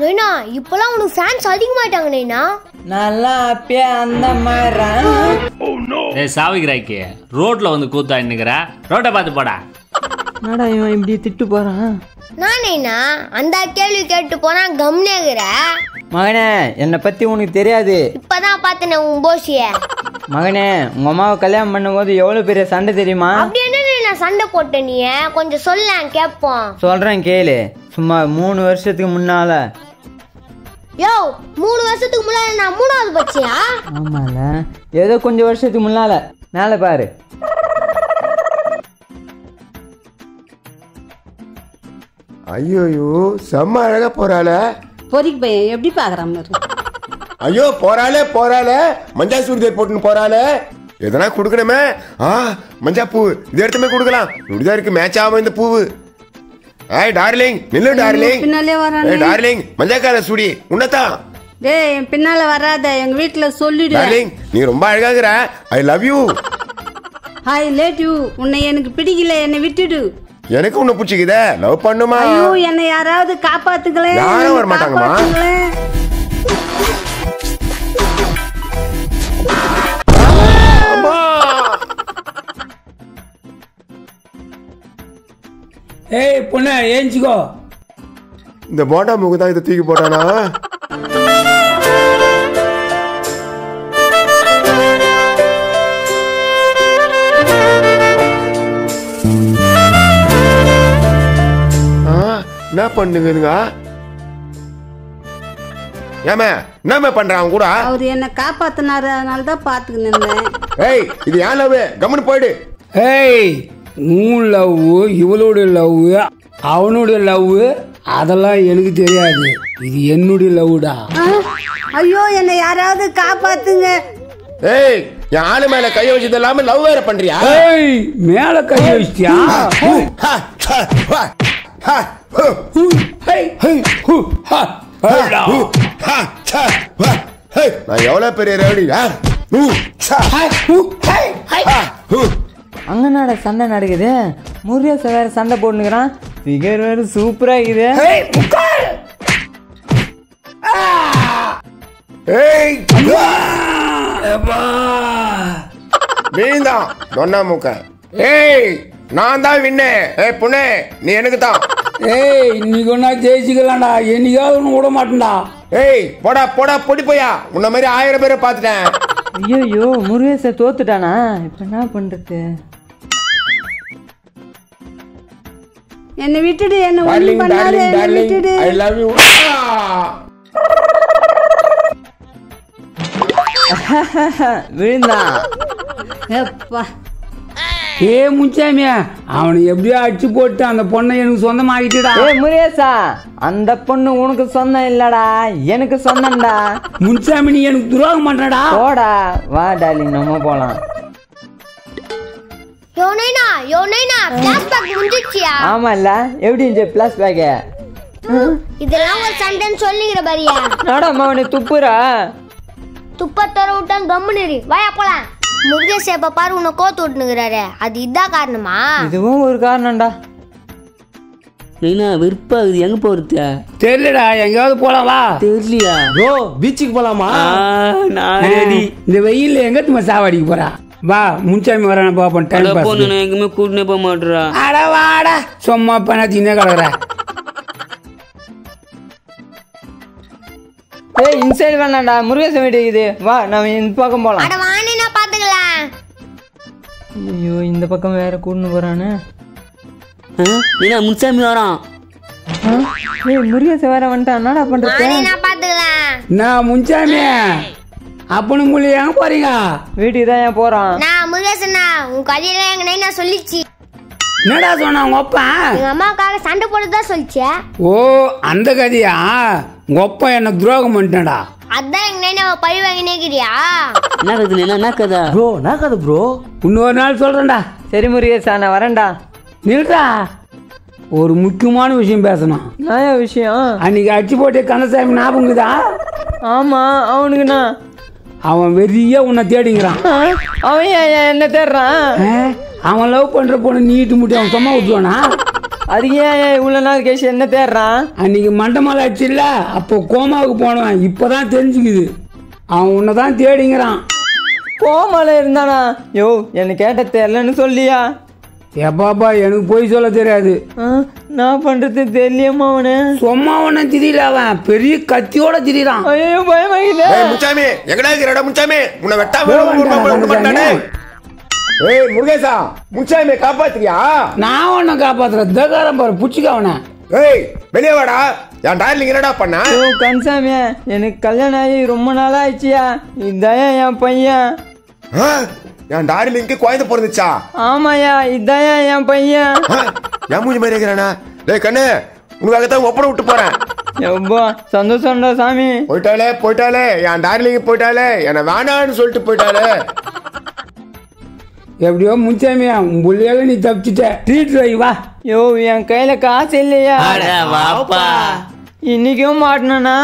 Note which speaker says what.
Speaker 1: நைனா இப்பெல்லாம் உனக்கு ஃபேன்ஸ் அதிகமாயிட்டாங்க நைனா.
Speaker 2: நல்லா அப்பயே அந்த மாதிரி
Speaker 3: ஏய் சாவிக்கிறாய்க்கு ரோட்ல வந்து கூத்தா நிக்கிற. ரோட்டை பார்த்து போடா.
Speaker 2: என்னடா இவன் இப்படி திட்டு போறான்?
Speaker 1: நான் நைனா அந்த கேள்வி கேட்டு போனா கம்னேகிற.
Speaker 2: மகனே என்னை பத்தி உனக்கு தெரியாது.
Speaker 1: இப்பதான் பார்த்தேன் உன் போசிய
Speaker 2: மகனே உங்க அம்மாவை கல்யாணம் பண்ணும்போது எவ்வளவு பெரிய சண்டை தெரியுமா?
Speaker 1: அப்படி என்ன நைனா சண்டை போட்ட நீ? கொஞ்சம் சொல்ல கேட்போம்.
Speaker 2: சொல்றேன் கேளு. சும்மா மூணு வருஷத்துக்கு முன்னால
Speaker 1: யோ மூணு வருஷத்துக்கு முன்னாடி நான் மூணாவது பச்சியா
Speaker 2: ஆமால. ஏதோ கொஞ்சம் வருஷத்துக்கு முன்னால. மேல பாரு.
Speaker 4: ஐயோயோ செம்ம அழகா போறாள.
Speaker 5: பொறிக்கு பையன் எப்படி பார்க்குறான் பாரு.
Speaker 4: ஐயோ போறாளே போறாளே. மஞ்சா சுடிதார் போட்டுன்னு போறாளே. எதனா கொடுக்கணுமே? ஆ மஞ்சா பூ இது எடுத்துமே கொடுக்கலாம். இப்படிதான் இருக்கு மேட்ச் ஆகும் இந்த பூவு. ஏய் டார்லிங் நில்லு டார்லிங்.
Speaker 5: பின்னாலே வரானே.
Speaker 4: ஏய் டார்லிங் மஞ்சா கால சுடி உன்னதான்
Speaker 5: டேய் என் பின்னால வராத எங்க வீட்டுல சொல்லிடு.
Speaker 4: டார்லிங் நீ ரொம்ப அழகாகிற I love you
Speaker 5: I hate you உன்னை எனக்கு பிடிக்கல என்னை விட்டுடு.
Speaker 4: எனக்கு உன்னை பிடிச்சிக்குதே. லவ் பண்ணுமா?
Speaker 5: ஐயோ என்னை யாராவது காப்பாத்துங்களேன்.
Speaker 4: யாரும் வர மாட்டாங்கம்மா.
Speaker 6: ஏய் பொண்ணு ஏஞ்சிக்கோ.
Speaker 4: இந்த போண்டா முகு தான் இதை தூக்கி போட்டானா? என்ன பண்ணுங்க ஏமே என்னமே பண்றான் அவன் கூட?
Speaker 5: அவர் என்னை காப்பாத்தினாரு அதனால தான் பார்த்துக்கின்னு இருந்தேன்.
Speaker 4: ஏய் இது ஏன் லவ்? கம்முன்னு போயிடு.
Speaker 6: ஏய் உன் லவ் இவளோட லவ் அவனுடைய லவ் அதெல்லாம் எனக்கு தெரியாது இது என்னுடைய லவ்டா?
Speaker 5: ஐயோ என்னை யாராவது காப்பாத்துங்க
Speaker 4: ஏய் என் ஆளு மேல கைய வச்சது இல்லாம லவ் வேற பண்றியா
Speaker 6: ஏய் மேல கை வச்சிட்டியா
Speaker 4: ஹா, ஹா, ஹா, ஹா, ஹு,
Speaker 6: ஹை, ஹை, ஹு, ஹா, ஹைடா.
Speaker 4: ஹு, ஹா, சா, ஹா, ஹே. நான் எவ்வளவு பெரிய ரவுடி ஆ? ஹு, சா,
Speaker 6: ஹை, ஹு, ஹை, ஹை.
Speaker 4: ஹா, ஹு.
Speaker 2: அங்க நட சண்டை நடக்குது. முருகேச வேற சண்டை போட்டுக்கிறான் ஃபிகர் வேற சூப்பரா இருக்குது.
Speaker 6: ஏய், உட்கார்.
Speaker 4: ஏய்
Speaker 6: அப்பா.
Speaker 4: நீதான் நொன்னா மூக்க. ஏய் நான் தான் வின்னே ஏய் புண்ணே நீ எனக்கு தான்.
Speaker 6: ஏய் இன்னைக்கு ஒன்னா ஜெயிச்சுக்கலாம்டா. என்னைக்காவது ஒன்று விட மாட்டேன்டா.
Speaker 4: ஏய் போடா போடா பொடி போயா உன்ன மாதிரி ஆயிரம் பேரை பார்த்துட்டேன்.
Speaker 2: ஐயோ முருகேச தோத்துட்டானா? இப்ப என்ன பண்றது?
Speaker 5: என்னை விட்டுடு என்ன
Speaker 4: டார்லிங்
Speaker 5: பண்ணாத
Speaker 4: டார்லிங்
Speaker 5: என்னை விட்டுடு.
Speaker 4: ஐ லவ் யூ
Speaker 2: விழுந்தான்
Speaker 5: எப்பா.
Speaker 6: ஏ முச்சாமியா அவனை எப்படியோ அடிச்சு போட்டு அந்த பொண்ணை எனக்கு சொந்தமாக்கிட்டுடா.
Speaker 2: ஏய் முருகேசா அந்த பொண்ணு உனக்கு சொந்தம் இல்லடா எனக்கு சொந்தம்டா.
Speaker 6: முன்சாமி நீ எனக்கு துரோகம் பண்றடா.
Speaker 2: போடா வா டார்லிங் நம்ம போலாம்.
Speaker 1: யோ நைனா கிளாஸ் பேக் முடிஞ்சிச்சியா
Speaker 2: ஆமா இல்ல எப்படி இருந்துச்சு பிளஸ் பேக்க
Speaker 1: இதெல்லாம் ஒரு சண்டைன்னு சொல்லிக்கிற பாரியா
Speaker 2: நாடாமா அவனை துப்புறா?
Speaker 1: துப்பத்தர விட்டா கம்முனு வாயா போலாம். முருகேஷ் எப்ப பாரு உன்னை கோத்து விட்டுனுக்குறாரு அது இதான் காரணமா?
Speaker 2: இதுவும் ஒரு காரணம்டா.
Speaker 7: நைனா வெறுப்பாகுது எங்க போறது
Speaker 6: தெரியலடா. எங்கேயாவது போலாம் வா.
Speaker 7: தெரியலையா?
Speaker 8: ப்ரோ பீச்சுக்கு போலாமா?
Speaker 7: நான் ரெடி
Speaker 6: இந்த வெயில்ல எங்க சாவடிக்க போறா? வா முன்சாமி வரான பாப்போம் டைம் பாஸ்
Speaker 7: போன எங்குமே கூட்டினே போக மாட்டேறா.
Speaker 6: அட வாடா சும்மா பண்ண தின்ன கிடக்குற.
Speaker 2: ஏய் இன்சைடு வேணாம்டா முருகேசன் வீடு இது வா நம்ம இந்த பக்கம் போலாம்.
Speaker 1: அட வாணி நான் பாத்துக்கலாம்
Speaker 2: ஐயோ இந்த பக்கம் வேற கூட்டின்னு போறானே.
Speaker 7: நைனா முன்சாமி வரான்?
Speaker 2: ஏய் முருகேசன் வேற வந்துட்டான். என்னடா பண்றது?
Speaker 1: நான் பாத்துக்கலாம்
Speaker 6: நான் முன்சாமி அப்பனும் முள்ளி எங்க போறீங்க?
Speaker 2: வீட்டுக்கு தான் ஏன் போறான்?
Speaker 1: நான் முருகேசனா உன் கதையில எங்க நைனா சொல்லிச்சு?
Speaker 6: என்னடா சொன்னா உங்க அப்பா?
Speaker 1: எங்க அம்மாவுக்காக சண்டை போட்டுதான் சொல்லிச்சே.
Speaker 6: ஓ அந்த கதையா? உங்க அப்பா என்ன துரோகம் பண்ணிட்டான்டா?
Speaker 1: அதான் எங்க நைனாவை பழி வாங்கி நிக்கிறியா
Speaker 7: என்ன கதை நைனா என்ன கதை?
Speaker 8: ப்ரோ நான் கதை ப்ரோ?
Speaker 6: இன்னொரு நாள் சொல்றேன்டா.
Speaker 2: சரி முருகேசா நான் வரேன்டா.
Speaker 6: நில்றா. ஒரு முக்கியமான விஷயம் பேசணும்.
Speaker 2: நான் ஏன் விஷயம்?
Speaker 6: அன்னைக்கு அடிச்சு போட்டு கந்தசாமி ஞாபகங்குதா
Speaker 2: ஆமா அவனுக்குண்ணா
Speaker 6: அவன் வெறிய உன்னை தேடிங்கிறான்?
Speaker 2: அவன் என்ன தேடுறான்?
Speaker 6: அவன் லவ் பண்ற பொண்ணு நீட்டு முட்டி அவன் சும்மா விட்டுவானா
Speaker 2: அதுக்கு ஏன் இவ்வளோ நாள் கழிச்சு என்ன தேடுறான்?
Speaker 6: அன்னைக்கு மண்டமலை ஆச்சுல்ல அப்போ கோமாவுக்கு போனவன். இப்போதான் தெரிஞ்சுக்குது. அவன் உன்னை தான் தேடிங்கிறான்.
Speaker 2: கோமால இருந்தானா? யோ எனக்கு கேட்ட தெரியலன்னு சொல்லியா?
Speaker 6: எப்பாப்பா எனக்கு போய் சொல்ல தெரியாது.
Speaker 2: ஆ, நான் பண்றது தெரியலையம்மா அவனு.
Speaker 6: சும்மா ஒன்றும் திரியல அவன் பெரிய கத்தியோட திரிறான்
Speaker 2: ஐயோ பயமாಗಿದೆ
Speaker 4: ஏய் முச்சாமி எங்கடா இருக்கிறடா முச்சாமி? உன்னை வெட்டாம
Speaker 6: வேண்டாம்,
Speaker 4: விட மாட்டேன். ஏய் முருகேசா முச்சாமி காப்பாத்துறியா?
Speaker 6: நான் உன்னை காப்பாத்துறேன். தகாரம் பாரு புடிச்சுக்க அவனை.
Speaker 4: ஏய் வெளியே வாடா. என் டார்லிங் என்னடா பண்ணா?
Speaker 2: யோ கன்சாமியா எனக்கு கல்யாணம் ஆகி ரொம்ப நாள் ஆயிடுச்சியா இதாயா என் பையன்?
Speaker 4: ஆ, என் டார்லிங்க்கு குழந்தை பிறந்துச்சா
Speaker 2: ஆமாயா இதாயா என் பையன்.
Speaker 4: என் மூஞ்சி மாதிரி இருக்கிறானா? டேய் கண்ணு உனக்காகத்தான் ஒப்பனை விட்டு போறேன்.
Speaker 2: எவ்வளோ சந்தோஷம்டா சாமி?
Speaker 4: போயிட்டாலே போயிட்டாலே என் டார்லிங் போயிட்டாலே என்னை வேணான்னு சொல்லிட்டு போயிட்டாலே
Speaker 6: எப்படியோ முன்சாமியா உன் புள்ளியாக நீ தப்பிச்சிட்ட. ட்ரீட் வை வா
Speaker 2: யோ என் கையில காசு இல்லையா?
Speaker 7: அட வாப்பா.
Speaker 2: இன்னைக்கும் மாட்டினா